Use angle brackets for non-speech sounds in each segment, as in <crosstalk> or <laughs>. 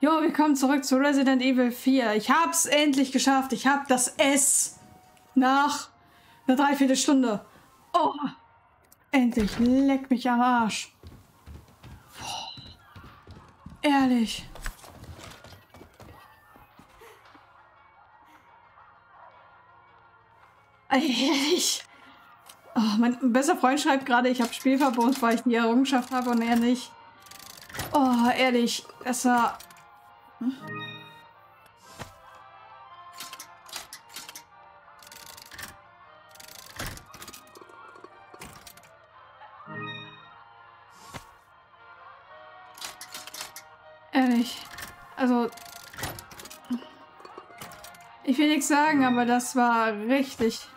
Jo, wir kommen zurück zu Resident Evil 4. Ich hab's endlich geschafft. Ich hab das S nach einer Dreiviertelstunde. Oh, endlich. Leck mich am Arsch. Boah. Ehrlich. <laughs> Ehrlich. Oh, mein bester Freund schreibt gerade, ich habe Spielverbot, weil ich die Errungenschaft habe und er nicht. Oh, ehrlich. Es war Ehrlich. Also. Ich will nichts sagen, aber das war richtig.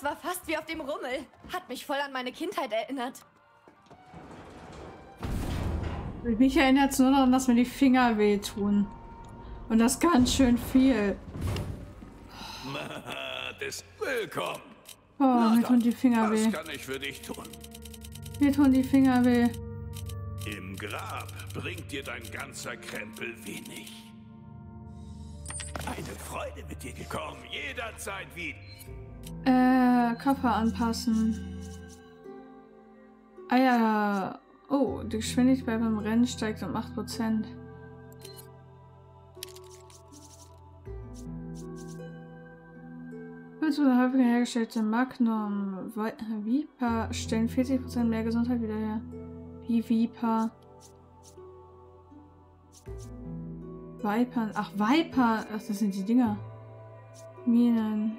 Das war fast wie auf dem Rummel. Hat mich voll an meine Kindheit erinnert. Mich erinnert es nur daran, dass mir die Finger wehtun. Und das ganz schön viel. Willkommen. Oh, Na mir tun die Finger was weh. kann ich für dich tun? Mir tun die Finger weh. Im Grab bringt dir dein ganzer Krempel wenig. Eine Freude mit dir gekommen, jederzeit wieder. Äh, Koffer anpassen. Ah ja. Oh, die Geschwindigkeit beim Rennen steigt um 8%. Willst du eine häufiger hergestellte Magnum Vi- Viper stellen 40% mehr Gesundheit wieder her. Wie Viper. Viper. Ach, Viper. Ach, das sind die Dinger. Minen.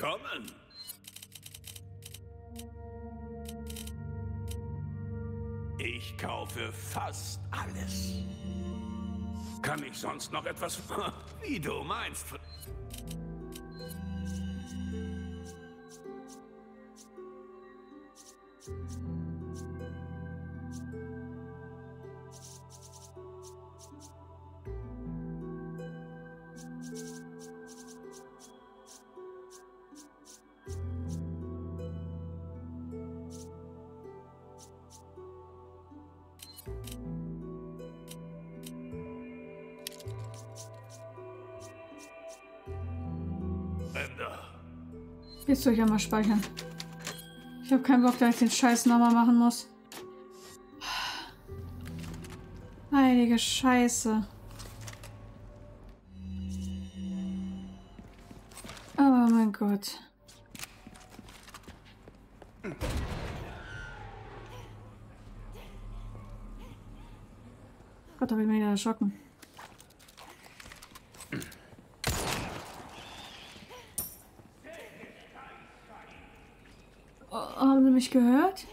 Willkommen. Ich kaufe fast alles. Kann ich sonst noch etwas... <laughs> Wie du meinst. Jetzt soll ich einmal speichern. Ich habe keinen Bock, dass ich den Scheiß nochmal machen muss. Heilige Scheiße. Oh mein Gott. Gott, da will ich mich wieder schocken. Oh, haben Sie mich gehört?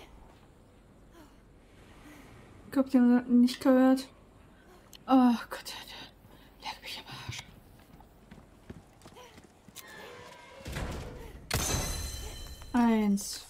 Ich glaube, die haben nicht gehört. Oh Gott, leck mich am Arsch. Eins.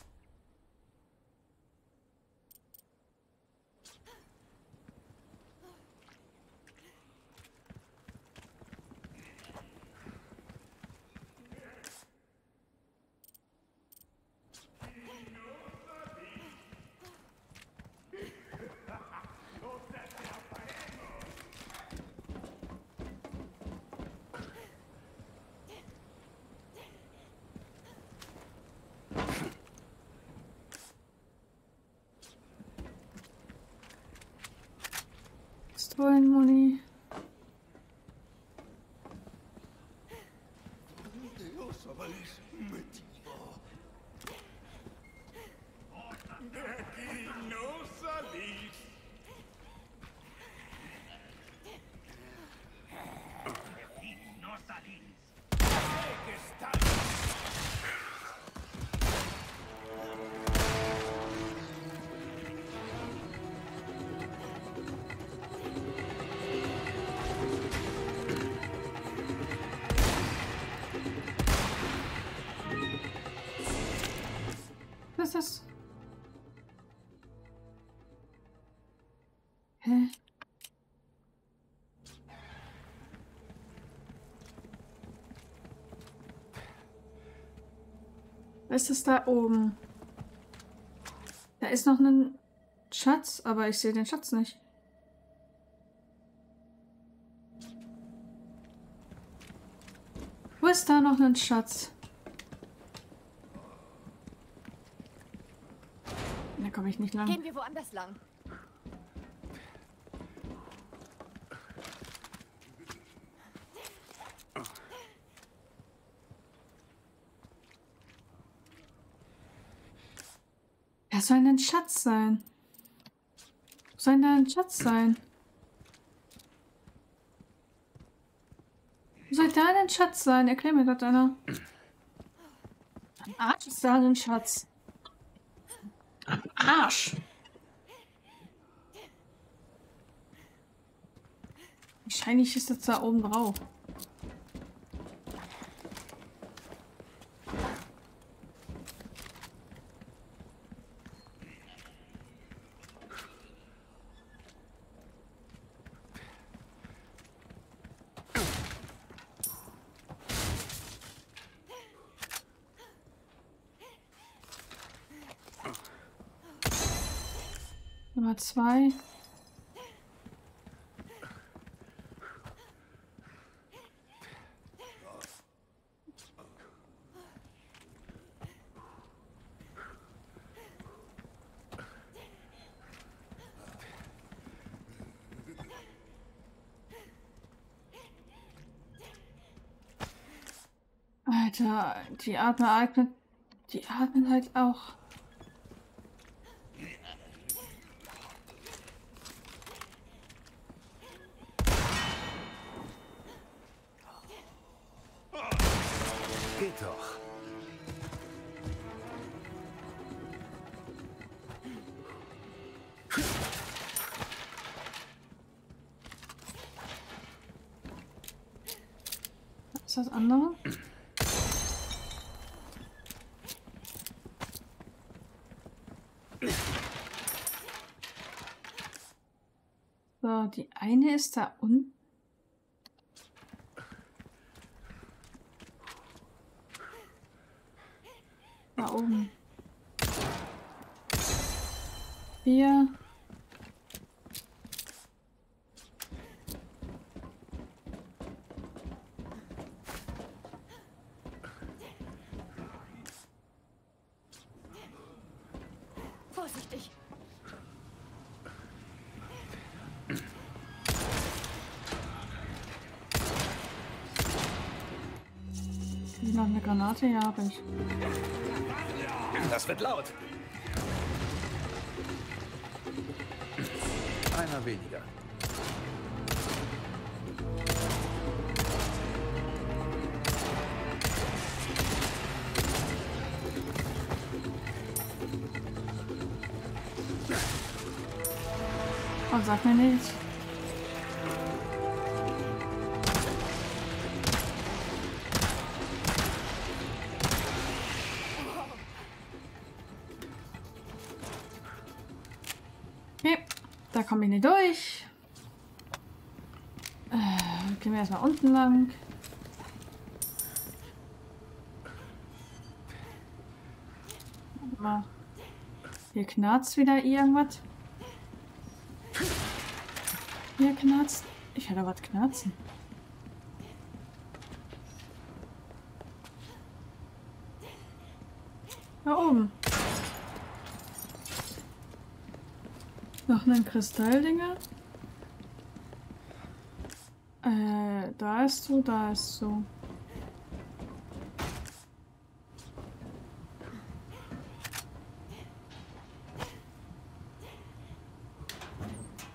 throwing money. Ist es da oben? Da ist noch ein Schatz, aber ich sehe den Schatz nicht. Wo ist da noch ein Schatz? Da komme ich nicht lang. Gehen wir woanders lang. Soll ein Schatz sein. Wo soll da ein Schatz sein? Wo soll da ein Schatz sein? Erklär mir das einer. Am Arsch ist da ein Schatz. Am Arsch. Wahrscheinlich ist das da oben drauf. Zwei. Alter, die atmen, atmen, die atmen halt auch. Geht doch. Ist das andere? So, die eine ist da unten. Oben. Vier. Vorsichtig. Hier noch eine Granate? Ja, habe ich. Das wird laut. Einer weniger. Oh, sag mir nicht. Komme ich nicht durch. Äh, gehen wir erstmal unten lang. Hier knarzt wieder irgendwas. Hier knarzt. Ich höre was knarzen. Da oben. Noch ein Kristalldinger. Äh, da ist du, da ist du.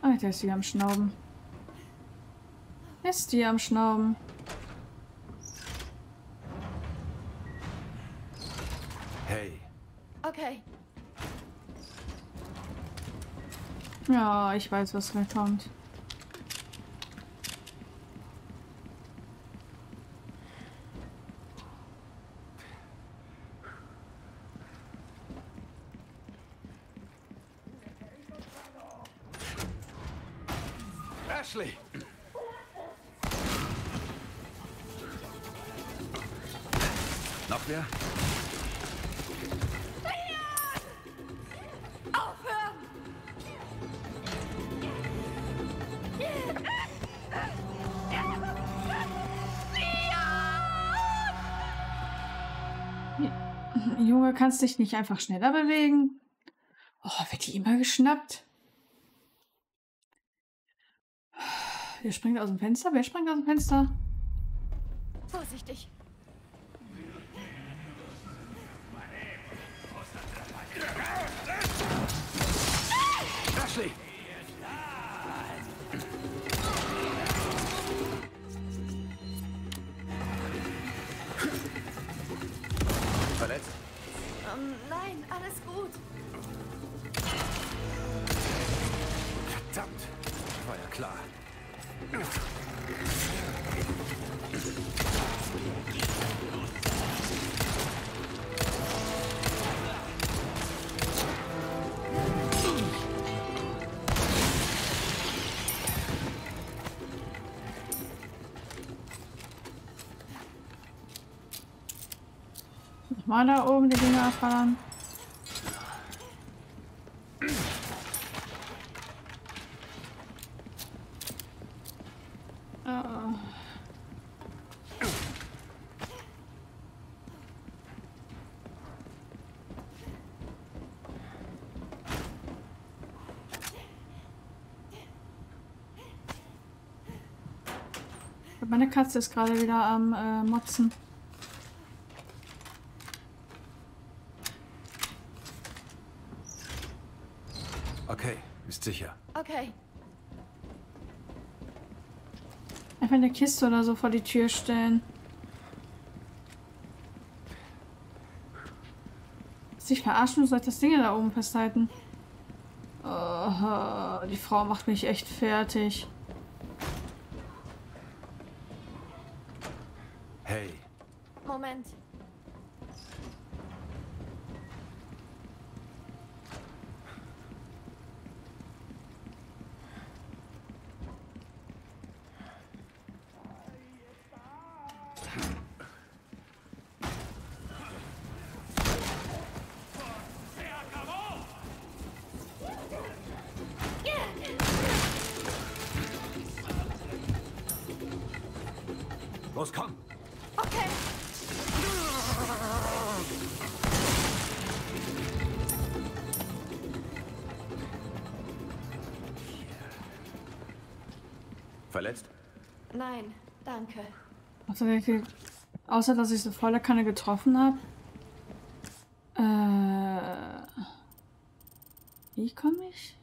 Alter, ist die am Schnauben. Ist die am Schnauben. Ja, ich weiß, was mir kommt. Noch wer? Junge, kannst dich nicht einfach schneller bewegen? Oh, wird die immer geschnappt? Wer springt aus dem Fenster? Wer springt aus dem Fenster? Vorsichtig. Klar. Mal da oben die Dinger abballern. Oh. Meine Katze ist gerade wieder am äh, Motzen. Okay, ist sicher. Okay. Einfach eine Kiste oder so vor die Tür stellen. Sich verarschen, soll ich das Ding da oben festhalten? Oh, die Frau macht mich echt fertig. Außer, welche, außer dass ich so volle Kanne getroffen habe. Äh, wie komme ich?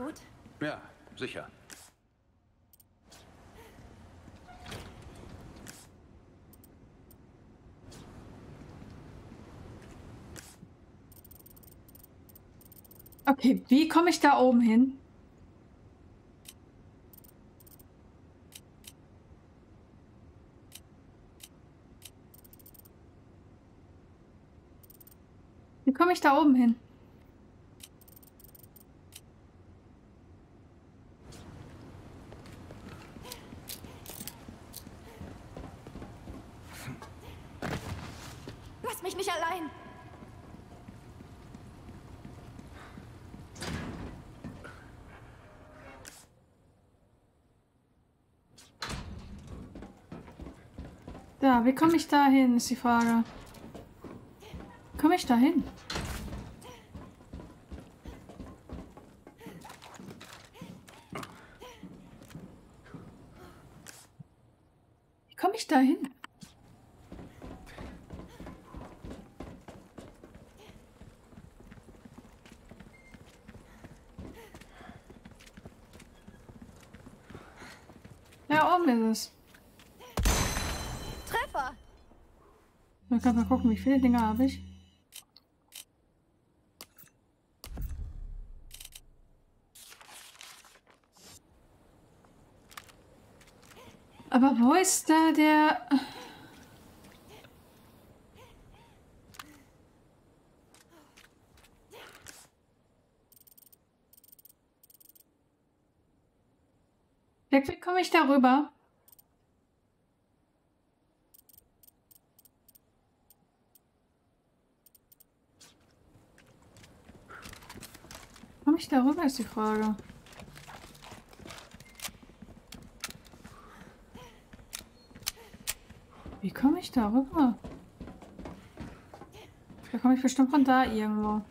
Gut? Ja, sicher. Okay, wie komme ich da oben hin? Wie komme ich da oben hin? Wie komme ich da hin, ist die Frage. Komme ich da hin? Wie komme ich da hin? Ja, oben ist es. Treffer! Man kann mal gucken, wie viele Dinge habe ich. Aber wo ist da der... Wie komme ich darüber? Darüber, ist die Frage. Wie komme ich darüber? Da komme ich bestimmt von da irgendwo.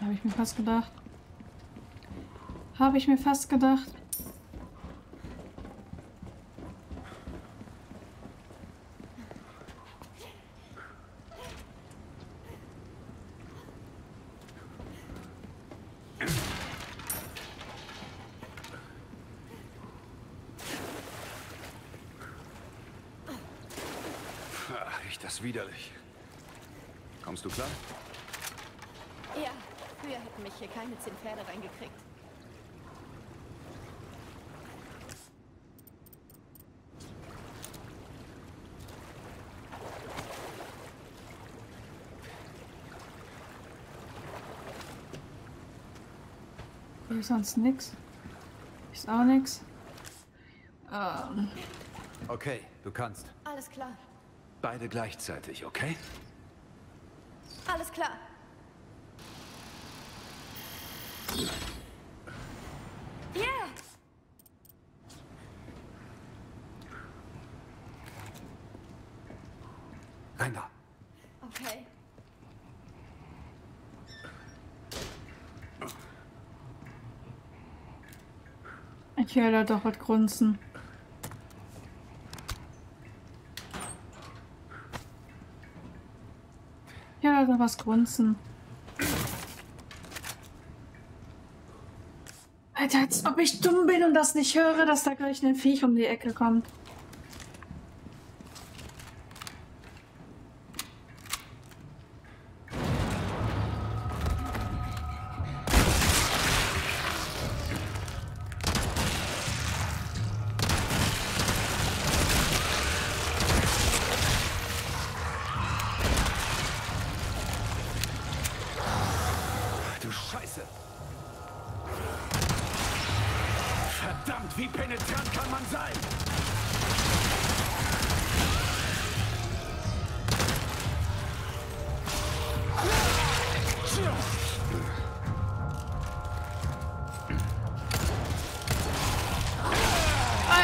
Habe ich mir fast gedacht. Habe ich mir fast gedacht. Ah, riecht das widerlich. Kommst du klar? Ja, früher hätten mich hier keine zehn Pferde reingekriegt. Hier ist sonst nix. Ist auch nix. Ähm, Okay, du kannst. Alles klar. Beide gleichzeitig, okay? Alles klar. Ja! Rein da. Okay. ich höre da doch was grunzen. Da was grunzen. Alter, als ob ich dumm bin und das nicht höre, dass da gleich ein Viech um die Ecke kommt.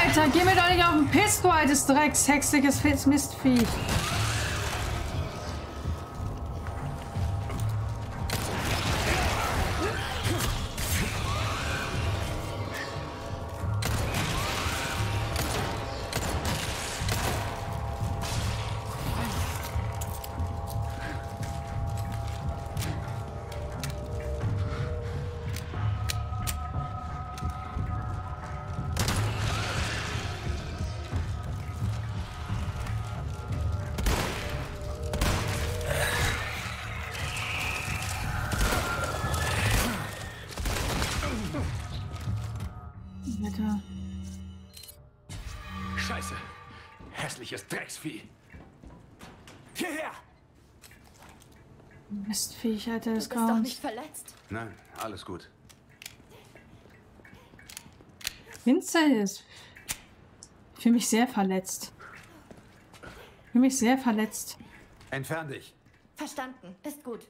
Alter, geh mir doch nicht auf den Piss, du altes Drecks, hexiges Mistvieh. Mistviech, Alter, des Du bist doch nicht verletzt. Nein, alles gut. Vincent ist. Ich fühle mich sehr verletzt. Ich fühle mich sehr verletzt. Entfern dich. Verstanden. Ist gut.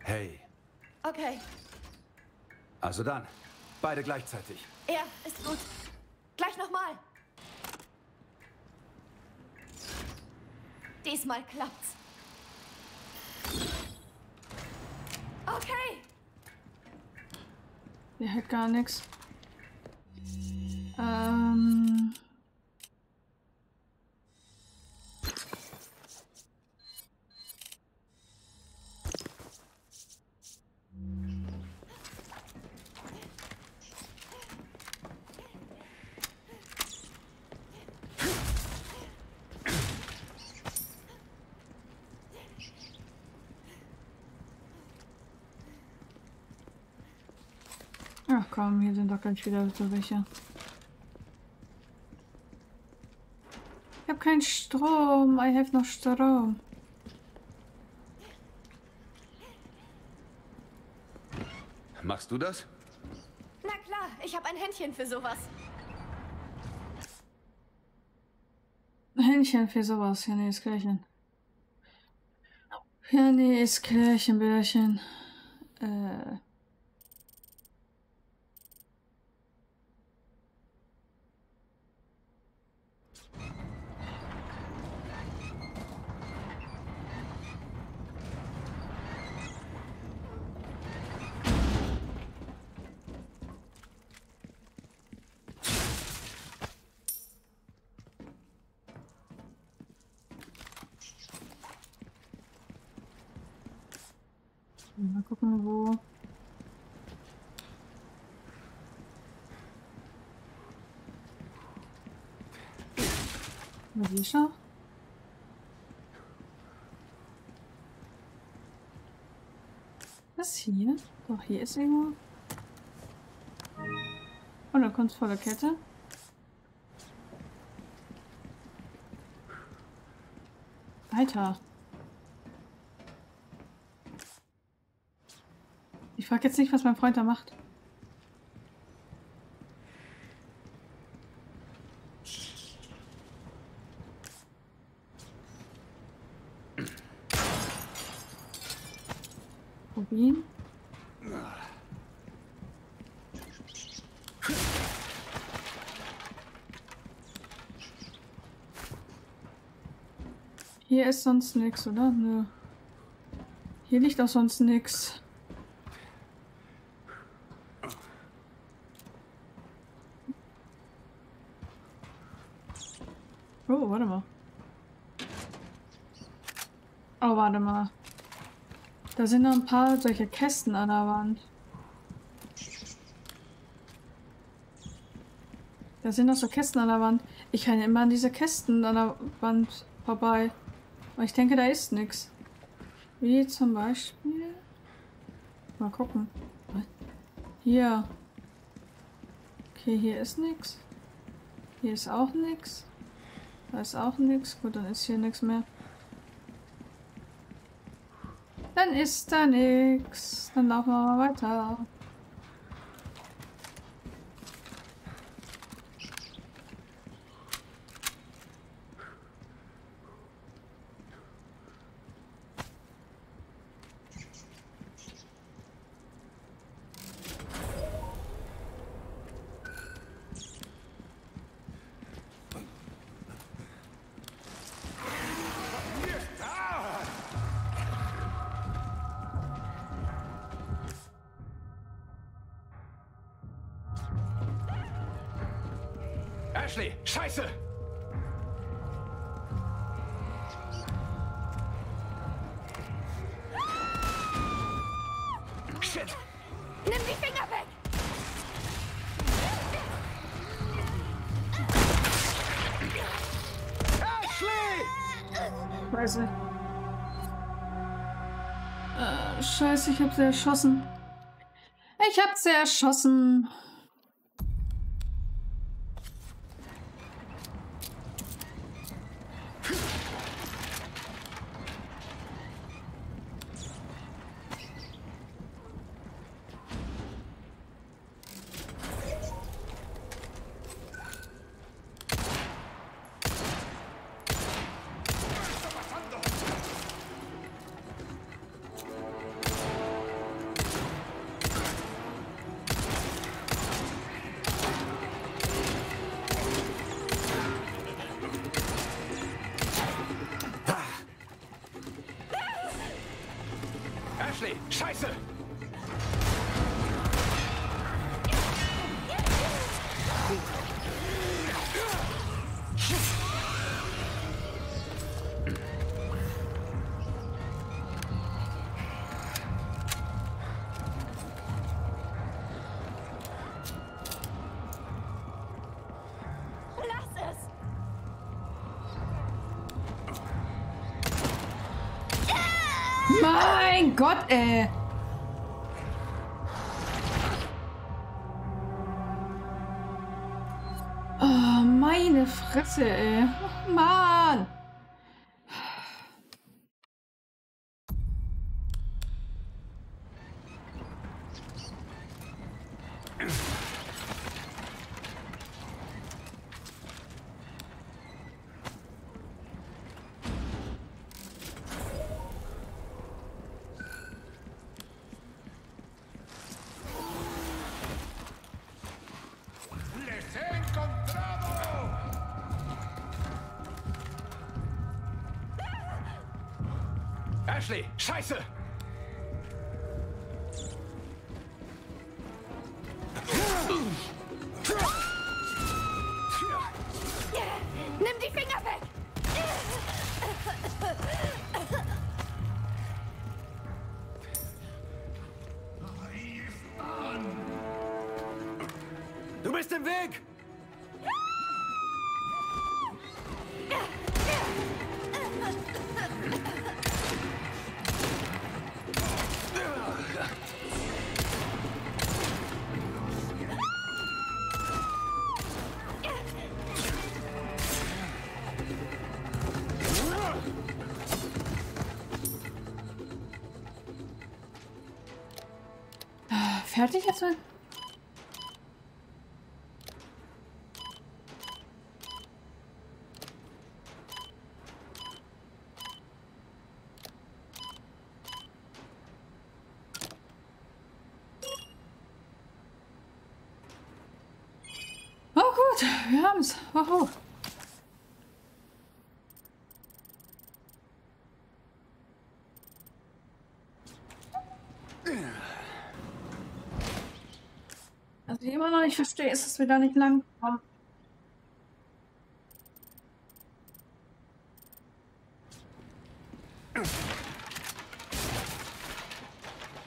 Hey, Okay. Also dann, beide gleichzeitig. Ja, ist gut. Gleich nochmal. Diesmal klappt's. Okay. Der hat gar nichts. Ähm. Um, Ach komm, hier sind doch gleich wieder so welche. Ich habe keinen Strom. I have noch Strom. Machst du das? Na klar, ich habe ein Händchen für sowas. Händchen für sowas. Ja, nee, ist Klärchen. Ja, nee, ist Klärchen, Bärchen. Äh. Mal gucken, wo. Noch? Was hier? Doch, hier ist irgendwo. Oh, da kommt volle Kette. Alter. Ich frage jetzt nicht, was mein Freund da macht. Rubin. Hier ist sonst nichts, oder? Nö. Hier liegt auch sonst nichts. Oh, warte mal. Oh, warte mal. Da sind noch ein paar solche Kästen an der Wand. Da sind noch so Kästen an der Wand. Ich kann immer an diese Kästen an der Wand vorbei. Aber ich denke, da ist nichts. Wie zum Beispiel. Mal gucken. Hier. Okay, hier ist nichts. Hier ist auch nichts. Da ist auch nichts. Gut, dann ist hier nichts mehr. Dann ist da nichts. Dann laufen wir mal weiter. Ashley, scheiße! Shit! Nimm die Finger weg! Ashley! Scheiße. Äh, scheiße, ich hab sie erschossen. Ich hab sie erschossen. Gott, ey. Oh, meine Fresse, ey. Ashley, Scheiße! Fertig jetzt mal? Oh gut, wir haben's. Wow. Was ich immer noch nicht verstehe, ist, dass wir da nicht lang kommen.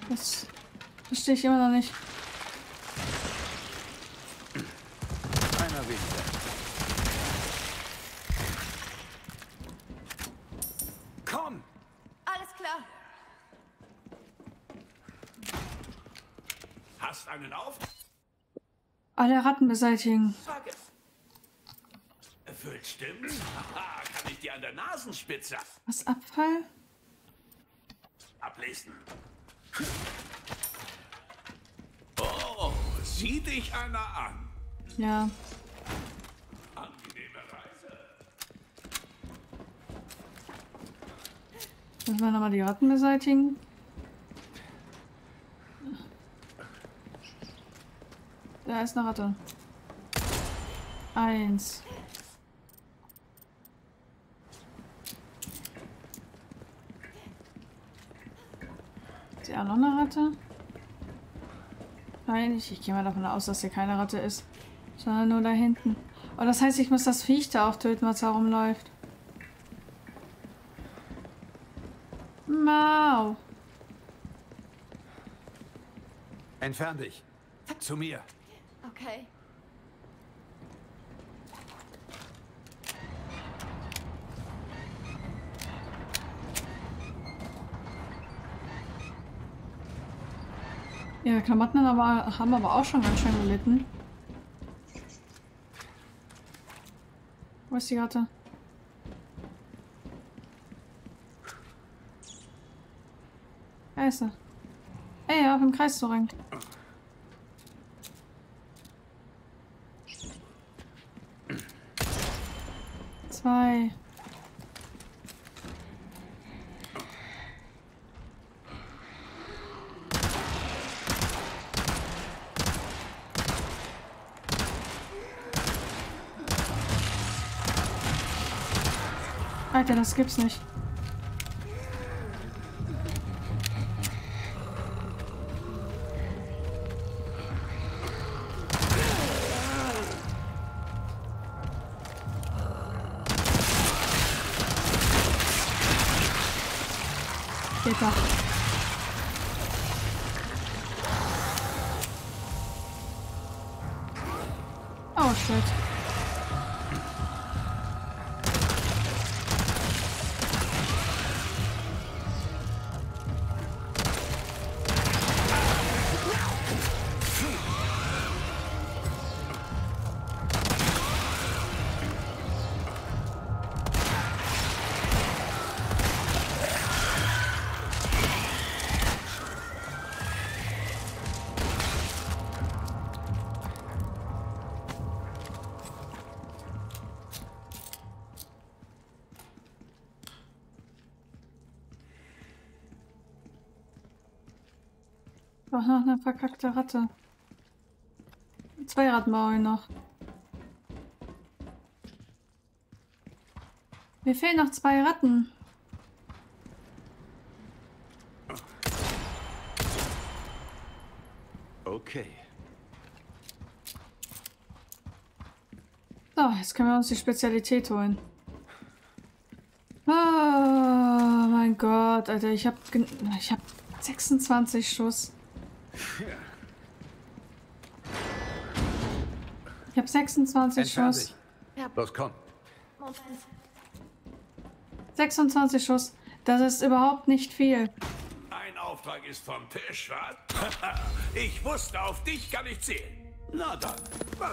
Das verstehe ich immer noch nicht. Einer weniger. Komm! Alles klar. Hast einen auf? Alle Ratten beseitigen. Erfüllt, stimmt's? Haha, kann ich dir an der Nasenspitze Was Abfall? ablesen. Oh, sieh dich einer an. Ja. Angenehme Reise. Müssen wir nochmal die Ratten beseitigen? Da ist eine Ratte. Eins. Ist hier auch noch eine Ratte? Nein, ich, ich gehe mal davon aus, dass hier keine Ratte ist. Sondern nur da hinten. Oh, das heißt, ich muss das Viech da auch töten, was da rumläuft. Mau. Entfern dich. Zu mir. Okay. Ihre Klamotten aber, haben aber auch schon ganz schön gelitten. Wo ist die Ratte? Da ist sie. Ey, auf dem Kreis zurück. Zwei. Alter, das gibt's nicht. Doch noch eine verkackte Ratte. Zwei Ratten brauche ich noch. Mir fehlen noch zwei Ratten. Okay. So, jetzt können wir uns die Spezialität holen. Oh mein Gott, Alter, ich habe ich hab 26 Schuss. Ich habe 26 Entfern Schuss. Ja. Los, komm. Moment. 26 Schuss. Das ist überhaupt nicht viel. Ein Auftrag ist vom Tisch, was? <laughs> ich wusste, auf dich kann ich zählen. Na dann.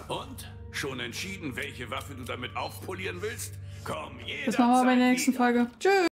Und? Schon entschieden, welche Waffe du damit aufpolieren willst? Komm, jederzeit Das machen wir bei der nächsten wieder. Folge. Tschüss.